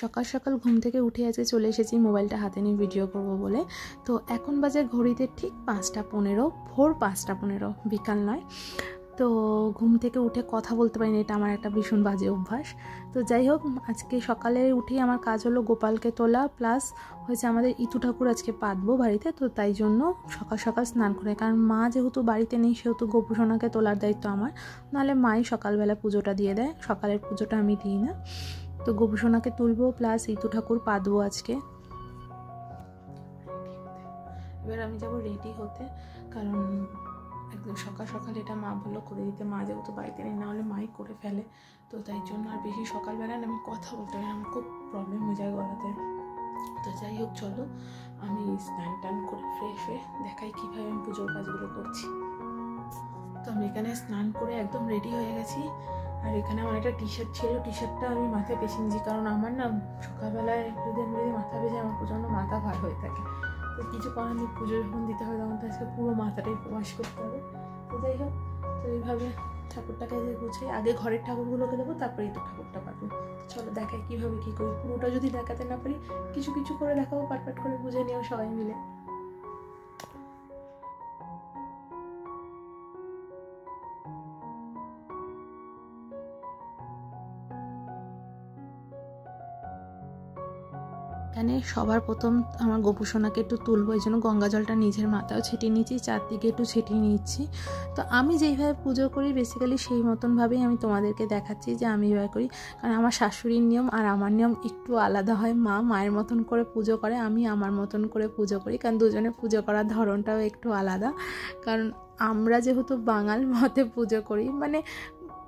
সকাল সকাল ঘুম থেকে উঠে আছে চলে এসেছি, মোবাইলটা হাতে নিয়ে ভিডিও করব বলে। তো এখন বাজে ঘড়িতে ঠিক পাঁচটা পনেরো, ভোর পাঁচটা পনেরো, বিকাল নয়। তো ঘুম থেকে উঠে কথা বলতে পারিনি, এটা আমার একটা ভীষণ বাজে অভ্যাস। তো যাই হোক, আজকে সকালে উঠেই আমার কাজ হলো গোপালকে তোলা, প্লাস হয়েছে আমাদের ইতু ঠাকুর আজকে পাতবো বাড়িতে, তো তাই জন্য সকাল সকাল স্নান করে কারণ মা যেহেতু বাড়িতে নেই, সেহেতু গোপুসোনাকে তোলার দায়িত্ব আমার। নাহলে মাই সকালবেলা পুজোটা দিয়ে দেয়, সকালের পুজোটা আমি দিই না। তো গোপুসোনাকে তুলবো, প্লাস ইতু ঠাকুর পাতবো আজকে। এবার আমি যাব রেডি হতে, কারণ একদম সকাল সকাল এটা মা বলল, করে দিতে, মা যেহেতু বাড়িতে নেই, নাহলে মাই করে ফেলে। তো তাই জন্য আর বেশি সকালবেলা আমি কথা বলতে পারি আমার খুব প্রবলেম হয়ে যায় গলাতে। তো যাই হোক, চলো, আমি স্নান টান করে ফ্রেশ হয়ে দেখাই কীভাবে আমি পুজোর কাজগুলো করছি। তো আমি এখানে স্নান করে একদম রেডি হয়ে গেছি। আর এখানে আমার একটা টি শার্ট ছিল টি শার্টটা আমি মাথায় পেছে নিয়েছি কারণ আমার না সকালবেলায় যদি আমি যদি মাথা পেঁচে আমার প্রচণ্ড মাথা ভার হয়ে থাকে। কিছু করার নেই, পুজো যখন দিতে হবে তখন তো আজকে পুরো মাথাটাই প্রবাস করতে হবে। তো যাই হোক, তো এইভাবে ঠাকুরটাকে যে গুছাই আগে ঘরের ঠাকুরগুলোকে দেবো, তারপরে এই তো ঠাকুরটা পাবো। চলো দেখাই কীভাবে কী করি। পুরোটা যদি দেখাতে না পারি, কিছু কিছু করে দেখাবো, পাটপাট করে বুঝে নিও সবাই মিলে। এখানে সবার প্রথম আমার গোপুসোনাকে একটু তুলবো, এই জন্য গঙ্গা জলটা নিজের মাথাও ছিটিয়ে নিচ্ছি চারদিকে একটু ছিটিয়ে নিচ্ছি। তো আমি যেইভাবে পুজো করি বেসিক্যালি সেই মতনভাবেই আমি তোমাদেরকে দেখাচ্ছি যে আমি এইভাবে করি। কারণ আমার শাশুড়ির নিয়ম আর আমার নিয়ম একটু আলাদা হয়। মা মায়ের মতন করে পুজো করে, আমি আমার মতন করে পুজো করি। কারণ দুজনে পুজো করার ধরনটাও একটু আলাদা। কারণ আমরা যেহেতু বাঙাল মতে পুজো করি মানে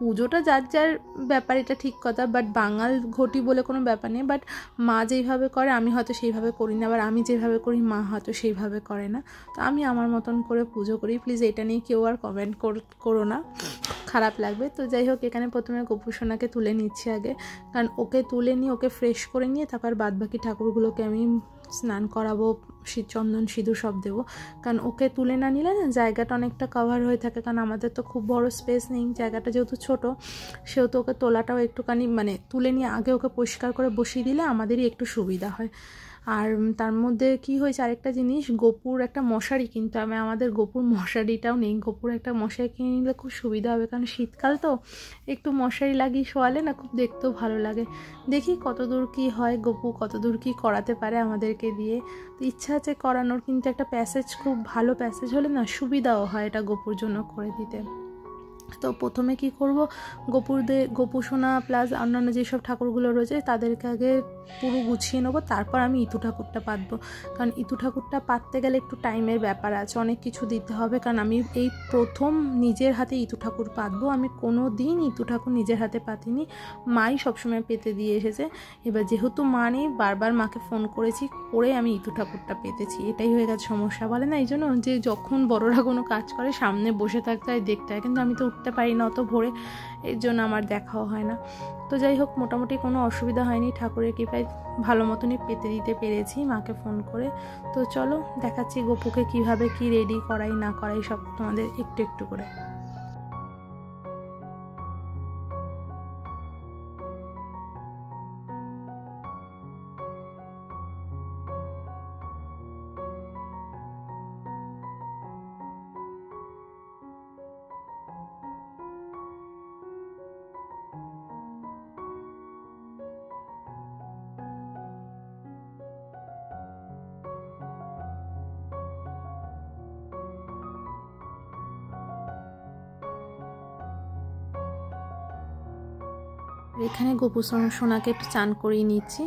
পুজোটা যার যার ব্যাপার, এটা ঠিক কথা বাট বাঙাল ঘটি বলে কোনো ব্যাপার নেই বাট মা যেইভাবে করে, আমি হয়তো সেইভাবে করি না আবার আমি যেভাবে করি, মা হয়তো সেইভাবে করে না। তো আমি আমার মতন করে পুজো করি প্লিজ এটা নিয়ে কেউ আর কমেন্ট করো না, খারাপ লাগবে। তো যাই হোক, এখানে প্রথমে গোপুসোনাকে তুলে নিচ্ছি আগে, কারণ ওকে তুলে নিয়ে, ওকে ফ্রেশ করে নিয়ে, তারপর বাদবাকি ঠাকুরগুলোকে আমি স্নান করাবো চন্দন সিঁদুর সব দেবো। কারণ ওকে তুলে না নিলে না জায়গাটা অনেকটা কভার হয়ে থাকে। কারণ আমাদের তো খুব বড় স্পেস নেই, জায়গাটা যেহেতু ছোট, সেহেতু ওকে তোলাটাও একটুখানি মানে তুলে নিয়ে আগে ওকে পরিষ্কার করে বসিয়ে দিলে আমাদেরই একটু সুবিধা হয়। আর তার মধ্যে কি হয়েছে? আরেকটা জিনিস, গোপুর একটা মশারি কিনতে হবে। আমাদের গোপুর মশারিটাও নেই। গোপুর একটা মশারি কিনে নিলে খুব সুবিধা হবে। কারণ শীতকাল তো, একটু মশারি লাগিয়ে শোয়ালে না খুব দেখতেও ভালো লাগে। দেখি কতদূর কি হয়। গোপু কতদূর কি করাতে পারে আমাদেরকে দিয়ে। তো ইচ্ছা আছে করানোর, কিন্তু একটা প্যাসেজ খুব ভালো প্যাসেজ হলে না সুবিধাও হয় এটা গোপুর জন্য করে দিতে। তো প্রথমে কি করব? গোপুরদের গোপুসোনা প্লাস অন্যান্য যেসব ঠাকুরগুলো রয়েছে তাদেরকে আগে পুরো গুছিয়ে নেব, তারপর আমি ইতু ঠাকুরটা পাতবো। কারণ ইতু ঠাকুরটা পাততে গেলে একটু টাইমের ব্যাপার আছে, অনেক কিছু দিতে হবে। কারণ আমি এই প্রথম নিজের হাতে ইতু ঠাকুর পাতবো। আমি কোনো দিন ইতু ঠাকুর নিজের হাতে পাতিনি। মাই সবসময় পেতে দিয়ে এসেছে। এবার যেহেতু মা নেই, বারবার মাকে ফোন করেছি, করে আমি ইতু ঠাকুরটা পেতেছি। এটাই হয়ে গেছে সমস্যা। বলে না এই জন্য যে যখন বড়রা কোনো কাজ করে, সামনে বসে থাকতে হয়, দেখতে হয়। কিন্তু আমি তো উঠতে পারি না, অত ভোরে এর জন্য আমার দেখাও হয় না। তো যাই হোক, মোটামুটি কোনো অসুবিধা হয়নি, ঠাকুরের কৃপায় ভালো মতনই পেতে দিতে পেরেছি, মাকে ফোন করে। তো চলো, দেখাচ্ছি গোপুকে কীভাবে কি রেডি করাই, না করাই, সব তোমাদের একটু একটু করে। এখানে গোপু সোনাকে একটু চান করিয়ে নিচ্ছি।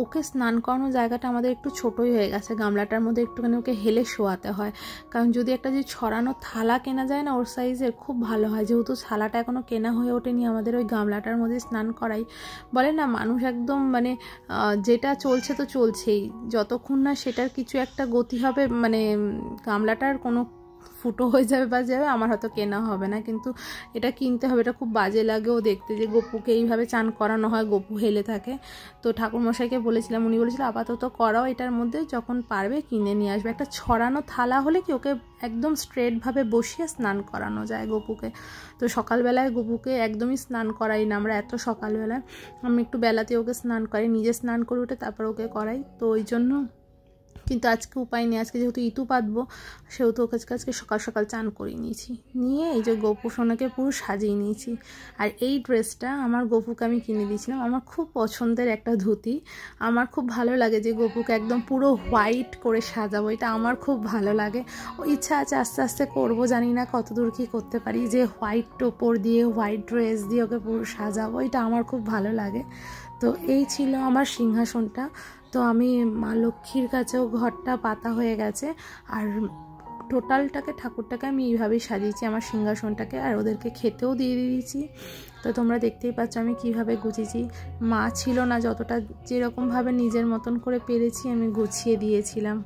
ওকে স্নান করানোর জায়গাটা আমাদের একটু ছোটই হয়ে গেছে। গামলাটার মধ্যে একটুখানি ওকে হেলে শোয়াতে হয়। কারণ যদি একটা যে ছড়ানো থালা কেনা যায় না, ওর সাইজের খুব ভালো হয়। যেহেতু থালাটা এখনও কেনা হয়ে ওঠেনি আমাদের ওই গামলাটার মধ্যে স্নান করাই। বলে না, মানুষ একদম মানে যেটা চলছে তো চলছেই। যতক্ষণ না সেটার কিছু একটা গতি হবে মানে গামলাটার কোনো ফুটো হয়ে যাবে বা যাবে, আমার হয়তো কেনা হবে না। কিন্তু এটা কিনতে হবে, এটা খুব বাজে লাগে ও দেখতে যে গপুকে এইভাবে চান করানো হয়, গপু হেলে থাকে। তো ঠাকুরমশাইকে বলেছিলাম, উনি বলেছিল, আপাতত করাও এটার মধ্যে যখন পারবে কিনে নিয়ে আসবে। একটা ছড়ানো থালা হলে কি ওকে একদম স্ট্রেটভাবে বসিয়ে স্নান করানো যায় গপুকে? তো সকালবেলায় গপুকে একদমই স্নান করাই না, আমরা এত সকালবেলায়। আমি একটু বেলাতে ওকে স্নান করাই, নিজে স্নান করে উঠে তারপর ওকে করাই। তো ওই জন্য কিন্তু আজকে উপায় নেই। আজকে যেহেতু ইতু পাতবো, সেহেতু ওকে আজকে সকাল সকাল চান করে নিয়েছি। নিয়ে এই যে গপু সোনাকে পুরো সাজিয়ে নিয়েছি। আর এই ড্রেসটা আমার গপুকে আমি কিনে দিয়েছিলাম। আমার খুব পছন্দের একটা ধুতি। আমার খুব ভালো লাগে যে গপুকে একদম পুরো হোয়াইট করে সাজাবো। এটা আমার খুব ভালো লাগে। ও ইচ্ছা আছে আস্তে আস্তে করব, জানি না কতদূর কী করতে পারি। যে হোয়াইট টোপর দিয়ে, হোয়াইট ড্রেস দিয়ে ওকে পুরো সাজাবো, এটা আমার খুব ভালো লাগে। তো এই ছিল আমার সিংহাসনটা। তো আমি মা লক্ষ্মীর কাছেও ঘরটা পাতা হয়ে গেছে। আর টোটালটাকে, ঠাকুরটাকে আমি এইভাবেই সাজিয়েছি, আমার সিংহাসনটাকে, আর ওদেরকে খেতেও দিয়ে দিয়েছি। তো তোমরা দেখতেই পাচ্ছ আমি কীভাবে গুছিয়েছি। মা ছিল না যতটা, যেরকমভাবে নিজের মতন করে পেরেছি, আমি গুছিয়ে দিয়েছিলাম।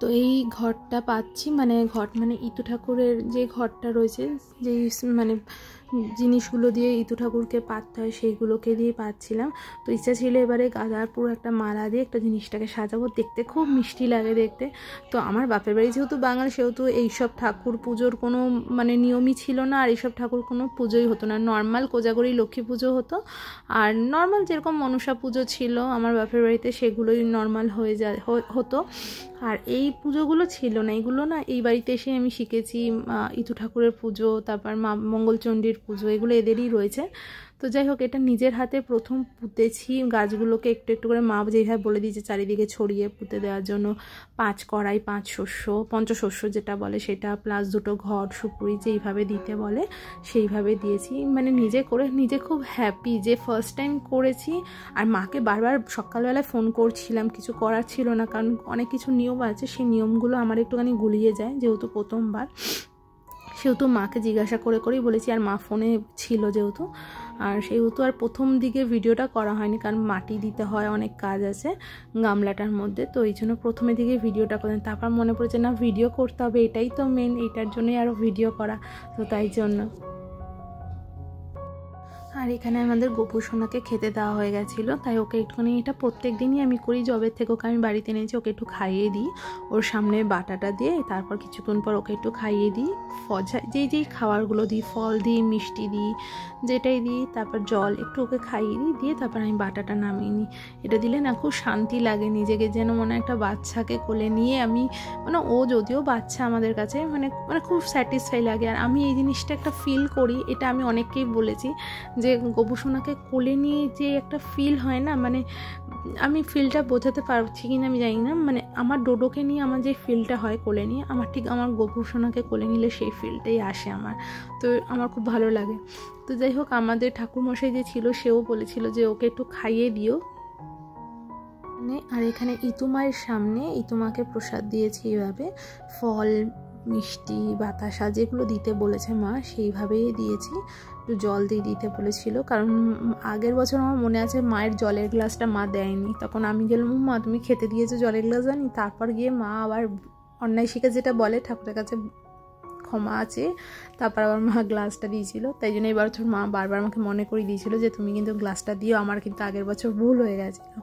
তো এই ঘরটা পাচ্ছি মানে ঘট মানে ইতু ঠাকুরের যে ঘরটা রয়েছে যেই মানে জিনিসগুলো দিয়ে ইতু ঠাকুরকে পাততে হয়, সেইগুলোকে দিয়ে পাচ্ছিলাম তো ইচ্ছা ছিল এবারে গাঁদার পুরো একটা মালা দিয়ে একটা জিনিসটাকে সাজাবো। দেখতে খুব মিষ্টি লাগে দেখতে। তো আমার বাপের বাড়ি যেহেতু বাঙাল, সেহেতু এইসব ঠাকুর পুজোর কোনো মানে নিয়মই ছিল না, আর এইসব ঠাকুর কোনো পুজোই হতো না। নর্মাল কোজাগরি লক্ষ্মী পুজো হতো, আর নর্মাল যেরকম মনসা পুজো ছিল আমার বাপের বাড়িতে, সেগুলোই নর্মাল হয়ে যায় হতো। আর এই পুজোগুলো ছিল না, এগুলো না এই বাড়িতে এসে আমি শিখেছি ইতু ঠাকুরের পুজো, তারপর মা, মঙ্গলচণ্ডীর পুজো, এগুলো এদেরই রয়েছে। তো যাই হোক, এটা নিজের হাতে প্রথম পুঁতেছি। গাছগুলোকে একটু একটু করে মা যেভাবে বলে দিয়েছে, চারিদিকে ছড়িয়ে পুঁতে দেওয়ার জন্য পাঁচ কড়াই, পাঁচ শস্য, পঞ্চশস্য যেটা বলে সেটা প্লাস দুটো ঘর, সুপুরি যেইভাবে দিতে বলে সেইভাবে দিয়েছি। মানে নিজে করে, নিজে খুব হ্যাপি যে ফার্স্ট টাইম করেছি। আর মাকে বারবার সকালবেলায় ফোন করছিলাম, কিছু করার ছিল না, কারণ অনেক কিছু নিয়ম আছে, সেই নিয়মগুলো আমার একটুখানি গুলিয়ে যায়, যেহেতু প্রথমবার। সেহেতু মাকে জিজ্ঞাসা করে করেই বলেছি, আর মা ফোনে ছিল যেহেতু। আর সেহেতু আর প্রথম দিকে ভিডিওটা করা হয়নি, কারণ মাটি দিতে হয়, অনেক কাজ আছে গামলাটার মধ্যে। তো এই জন্য প্রথমে দিকে ভিডিওটা করেন তারপর মনে পড়েছে, না, ভিডিও করতে হবে, এটাই তো মেন এটার জন্যই আরও ভিডিও করা। তো তাই জন্য। আর এখানে আমাদের গোপু সোনাকে খেতে দেওয়া হয়ে গেছিল, তাই ওকে একটুখানি এটা প্রত্যেক দিনই আমি করি জবের থেকে ওকে আমি বাড়িতে এনেছি ওকে একটু খাইয়ে দিই। ওর সামনে বাটাটা দিয়ে তারপর কিছুক্ষণ পর ওকে একটু খাইয়ে দিই ফজা যেই যেই খাবারগুলো দিই, ফল দিই, মিষ্টি দিই, যেটাই দিই, তারপর জল একটু ওকে খাইয়ে দিই, দিয়ে তারপর আমি বাটাটা নামিয়ে নিই। এটা দিলে না খুব শান্তি লাগে নিজেকে, যেন মনে একটা বাচ্চাকে কোলে নিয়ে আমি মানে ও যদিও বাচ্চা আমাদের কাছে মানে মানে খুব স্যাটিসফাই লাগে। আর আমি এই জিনিসটা একটা ফিল করি, এটা আমি অনেককেই বলেছি যে গোপুসোনাকে কোলে নিয়ে যে একটা ফিল হয় না মানে আমি ফিলটা বোঝাতে পারছি কি না আমি জানি না মানে আমার ডোডোকে নিয়ে আমার যে ফিলটা হয় কোলে নিয়ে, আমার ঠিক আমার গোপুসোনাকে কোলে নিলে সেই ফিলটাই আসে আমার। তো আমার খুব ভালো লাগে। তো যাই হোক, আমাদের ঠাকুরমশাই যে ছিল, সেও বলেছিল যে ওকে একটু খাইয়ে দিও। আর এখানে ইতুমায়ের সামনে ইতুমাকে প্রসাদ দিয়েছি এভাবে। ফল মিষ্টি, বাতাসা যেগুলো দিতে বলেছে মা, সেইভাবেই দিয়েছি। একটু জল দিয়ে দিতে বলেছিল। কারণ আগের বছর আমার মনে আছে মায়ের জলের গ্লাসটা মা দেয়নি। তখন আমি গেলাম, মা, তুমি খেতে দিয়েছ জলের গ্লাস, জানি? তারপর গিয়ে মা আবার অন্যায় শিখে যেটা বলে, ঠাকুরের কাছে ক্ষমা আছে। তারপর আবার মা গ্লাসটা দিয়েছিল। তাই জন্য এবার বছর মা বারবার আমাকে মনে করিয়ে দিয়েছিল যে, তুমি কিন্তু গ্লাসটা দিও, আমার কিন্তু আগের বছর ভুল হয়ে গেছিল।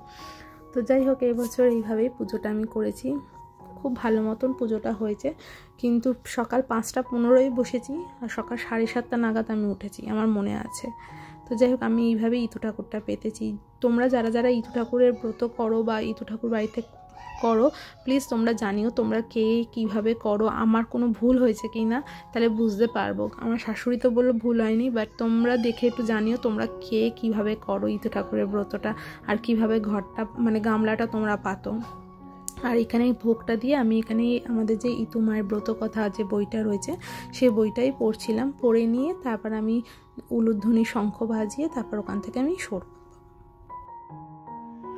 তো যাই হোক এবছর এইভাবেই পুজোটা আমি করেছি। খুব ভালো মতন পুজোটা হয়েছে। কিন্তু সকাল পাঁচটা পনেরোই বসেছি আর সকাল সাড়ে সাতটা নাগাদ আমি উঠেছি, আমার মনে আছে। তো যাই হোক, আমি এইভাবেই ইতু ঠাকুরটা পেতেছি। তোমরা যারা যারা ইতু ঠাকুরের ব্রত করো বা ইতু ঠাকুর বাড়িতে করো প্লিজ তোমরা জানিও তোমরা কে, কীভাবে করো, আমার কোনো ভুল হয়েছে কি না, তাহলে বুঝতে পারব। আমার শাশুড়ি তো বলল ভুল হয়নি বাট তোমরা দেখে একটু জানিও তোমরা কে, কীভাবে করো ইতু ঠাকুরের ব্রতটা আর কীভাবে ঘরটা মানে গামলাটা তোমরা পাতো। আর এখানে ভোগটা দিয়ে আমি এখানে আমাদের যে ইতু মায়ের ব্রত কথা যে বইটা রয়েছে সেই বইটাই পড়ছিলাম। পড়ে নিয়ে তারপর আমি উলুধ্বনি শঙ্খ ভাজিয়ে তারপর ওখান থেকে আমি সরব।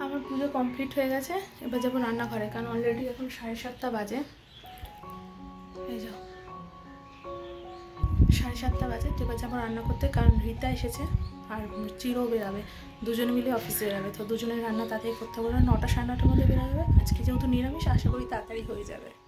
আমার পুজো কমপ্লিট হয়ে গেছে, এবার যাব রান্নাঘরে, কারণ অলরেডি এখন সাড়ে সাতটা বাজে। যাও। সাড়ে সাতটা বাজে এবার যাব রান্না করতে, কারণ রীতা এসেছে। আর চিরও বেরাবে। দুজনে মিলে অফিসে বেরাবে। তো দুজনের রান্না তাড়াতাড়ি করতে হবে। নটা সাড়ে নটার মধ্যে বেরাবে। আজকে যেহেতু নিরামিষ, আশা করি তাড়াতাড়ি হয়ে যাবে।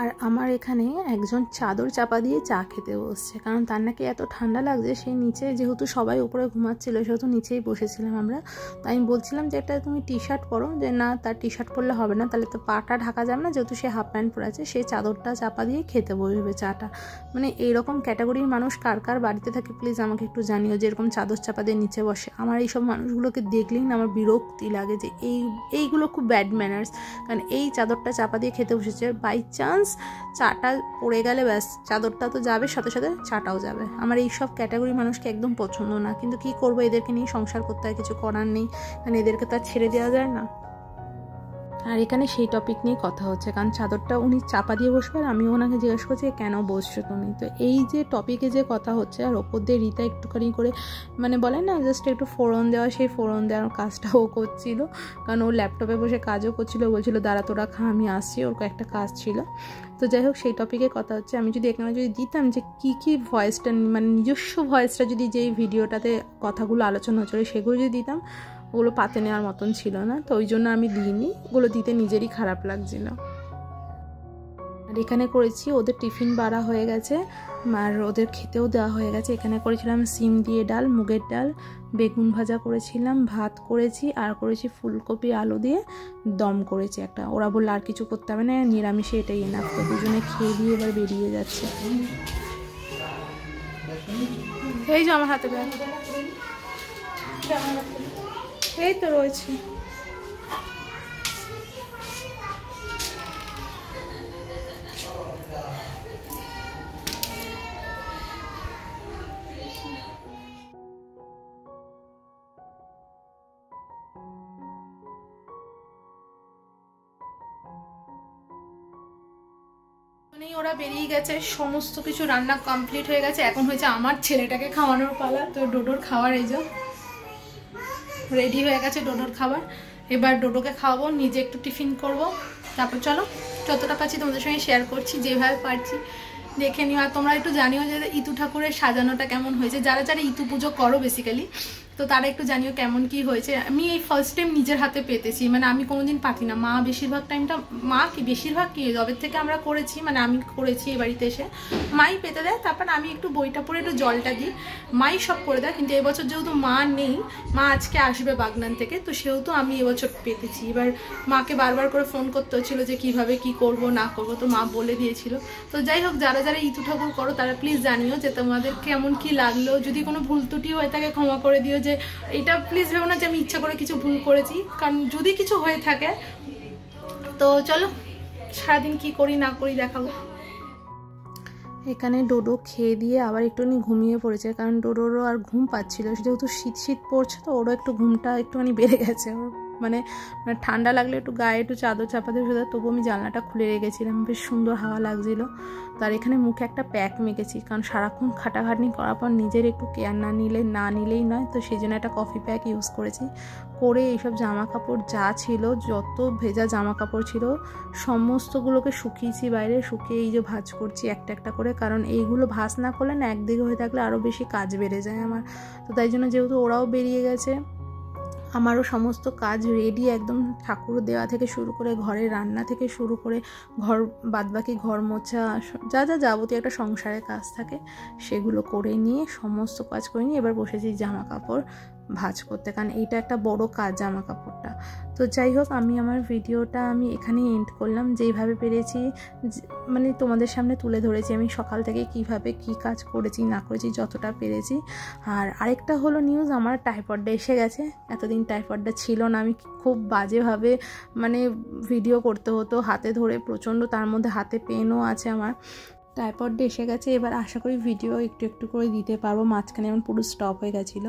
আর আমার এখানে একজন চাদর চাপা দিয়ে চা খেতে বসছে কারণ তার নাকি এত ঠান্ডা লাগছে সেই নিচে যেহেতু সবাই উপরে ঘুমাচ্ছিল, সেহেতু নিচেই বসেছিলাম আমরা। তাই আমি বলছিলাম যে, একটা তুমি টি শার্ট পরো। যে, না, তার টি শার্ট পরলে হবে না। তাহলে তো পাটা ঢাকা যাবে না। যেহেতু সে হাফ প্যান্ট পরে আছে সেই চাদরটা চাপা দিয়ে খেতে বসবে চাটা। মানে এইরকম ক্যাটাগরির মানুষ কার কার বাড়িতে থাকে প্লিজ আমাকে একটু জানিও যে, এরকম চাদর চাপা দিয়ে নিচে বসে। আমার এইসব মানুষগুলোকে দেখলেই না আমার বিরক্তি লাগে যে, এই, এইগুলো খুব ব্যাড ম্যানার্স কারণ এই চাদরটা চাপা দিয়ে খেতে বসেছে। বাই চান্স চাটা পড়ে গেলে ব্যাস, চাদরটা তো যাবে, সাথে সাথে চাটাও যাবে। আমার এই সব ক্যাটাগরি মানুষকে একদম পছন্দ না, কিন্তু কি করব এদেরকে নিয়ে সংসার করতে হয় কিছু করার নেই। মানে এদেরকে তো আর ছেড়ে দেওয়া যায় না। আর এখানে সেই টপিক নিয়ে কথা হচ্ছে। কারণ চাদরটা উনি চাপা দিয়ে বসবে আর আমিও ওনাকে জিজ্ঞেস করছি কেন বসছো তুমি? তো এই যে টপিকে যে কথা হচ্ছে, আর ওপর দিয়ে রীতা একটুখানি করে মানে বলে না জাস্ট একটু ফোড়ন দেওয়া, সেই ফোড়ন দেওয়ার কাজটা ও করছিল। কারণ ও ল্যাপটপে বসে কাজও করছিল বলছিল, দাঁড়া তোরা খা, আমি আসছি। ওর একটা কাজ ছিল। তো যাই হোক, সেই টপিকে কথা হচ্ছে। আমি যদি এখানে যদি দিতাম যে কী কী ভয়েসটা মানে নিজস্ব ভয়েসটা যদি যেই ভিডিওটাতে কথাগুলো আলোচনা হচ্ছিল, সেগুলো যদি দিতাম ওগুলো পাতে নেওয়ার মতন ছিল না, তো ওই জন্য আমি দিইনি। ওগুলো দিতে নিজেরই খারাপ লাগছিল। আর এখানে করেছি, ওদের টিফিন বাড়া হয়ে গেছে, আর ওদের খেতেও দেওয়া হয়ে গেছে। এখানে করেছিলাম সিম দিয়ে ডাল, মুগের ডাল, বেগুন ভাজা করেছিলাম, ভাত করেছি, আর করেছি ফুলকপি, আলু দিয়ে দম করেছি একটা। ওরা বলল, আর কিছু করতে হবে না, নিরামিষে এটাই এনাফ তো দুজনে খেয়ে দিয়ে এবার বেরিয়ে যাচ্ছে। এই যে আমার হাতে ব্যাগ। এই তো রয়েছে। মানে ওরা বেরিয়ে গেছে, সমস্ত কিছু রান্না কমপ্লিট হয়ে গেছে। এখন হয়েছে আমার ছেলেটাকে খাওয়ানোর পালা। তো ডোডোর খাওয়ার এই যে। রেডি হয়ে গেছে ডোডোর খাবার। এবার ডোডোকে খাওয়াবো, নিজে একটু টিফিন করব। তারপর চলো, যতটা পাচ্ছি তোমাদের সঙ্গে শেয়ার করছি, যেভাবে পারছি। দেখে নিও, আর তোমরা একটু জানিও যে ইতু ঠাকুরের সাজানোটা কেমন হয়েছে। যারা যারা ইতু পুজো করো বেসিক্যালি তো তারা একটু জানিও কেমন কি হয়েছে। আমি এই ফার্স্ট টাইম নিজের হাতে পেতেছি মানে আমি কোনোদিন পাতি না। মা বেশিরভাগ টাইমটা মা কি বেশিরভাগ কি জবের থেকে আমরা করেছি মানে আমি করেছি এই বাড়িতে এসে। মাই পেতে দেয়, তারপর আমি একটু বইটা পড়ে একটু জলটা দিই। মাই সব করে দেয়, কিন্তু এবছর যেহেতু মা নেই, মা আজকে আসবে বাগনান থেকে, তো সেহেতু আমি এবছর পেতেছি। এবার মাকে বারবার করে ফোন করতে হচ্ছিল যে কীভাবে কি করব, না করব, তো মা বলে দিয়েছিল। তো যাই হোক, যারা যারা ইতু ঠাকুর করো, তারা প্লিজ জানিও যে তোমাদের কেমন কি লাগল। যদি কোনো ভুল ত্রুটি হয়ে থাকে, ক্ষমা করে দিও। যে এটা প্লিজ ভেবো না যে আমি ইচ্ছা করে কিছু ভুল করেছি, কারণ যদি কিছু হয়ে থাকে, তো চলো, সারাদিন কি করি না করি দেখাবো। এখানে ডোডো খেয়ে দিয়ে আবার একটুখানি ঘুমিয়ে পড়েছে, কারণ ডোডোরও আর ঘুম পাচ্ছিল যেহেতু শীত শীত পড়ছে তো ওরও একটু ঘুমটা একটুখানি বেড়ে গেছে, ওর মানে মানে ঠান্ডা লাগলে একটু গায়ে একটু চাদর চাপাতে শুধু তবু আমি জানলাটা খুলে রেখেছিলাম। বেশ সুন্দর হাওয়া লাগছিল। তার এখানে মুখে একটা প্যাক মেখেছি, কারণ সারাক্ষণ খাটাখাটনি করার পর নিজের একটু কেয়ার না নিলে, না নিলেই নয়। তো সেই জন্য একটা কফি প্যাক ইউজ করেছি। করে এইসব জামা কাপড় যা ছিল, যত ভেজা জামা কাপড় ছিল, সমস্তগুলোকে শুকিয়েছি বাইরে। শুকিয়ে এই যে ভাজ করছি একটা একটা করে, কারণ এইগুলো ভাজ না করলে না একদিকে হয়ে থাকলে আরও বেশি কাজ বেড়ে যায় আমার। তো তাই জন্য যেহেতু ওরাও বেরিয়ে গেছে আমারও সমস্ত কাজ রেডি একদম ঠাকুর দেওয়া থেকে শুরু করে ঘরে রান্না থেকে শুরু করে ঘর, বাদবাকি ঘর মোছা যা যা যাবতীয় একটা সংসারের কাজ থাকে, সেগুলো করে নিয়ে, সমস্ত কাজ করে নিয়ে এবার বসেছি জামা কাপড় ভাজ করতে, কারণ এইটা একটা বড় কাজ জামা কাপড়টা তো যাই হোক, আমি আমার ভিডিওটা আমি এখানেই এন্ড করলাম। যেইভাবে পেরেছি মানে তোমাদের সামনে তুলে ধরেছি আমি সকাল থেকে কীভাবে কি কাজ করেছি, না করেছি, যতটা পেরেছি। আর আরেকটা হলো নিউজ আমার টাইফয়েডটা এসে গেছে। এতদিন টাইফয়েডটা ছিল না, আমি খুব বাজেভাবে মানে ভিডিও করতে হতো, হাতে ধরে প্রচণ্ড, তার মধ্যে হাতে পেনও আছে আমার। টাইপডটা এসে গেছে, এবার আশা করি ভিডিও একটু একটু করে দিতে পারব, মাঝখানে এমন পুরো স্টপ হয়ে গেছিল।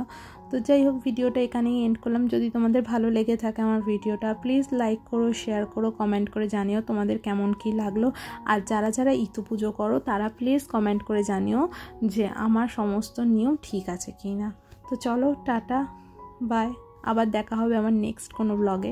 তো যাই হোক, ভিডিওটা এখানেই এন্ড করলাম। যদি তোমাদের ভালো লেগে থাকে আমার ভিডিওটা প্লিজ লাইক করো শেয়ার করো কমেন্ট করে জানিও তোমাদের কেমন কি লাগল। আর যারা যারা ইতু পুজো করো, তারা প্লিজ কমেন্ট করে জানিও যে আমার সমস্ত নিয়ম ঠিক আছে কি না তো চলো, টাটা বাই আবার দেখা হবে আমার নেক্সট কোনো ব্লগে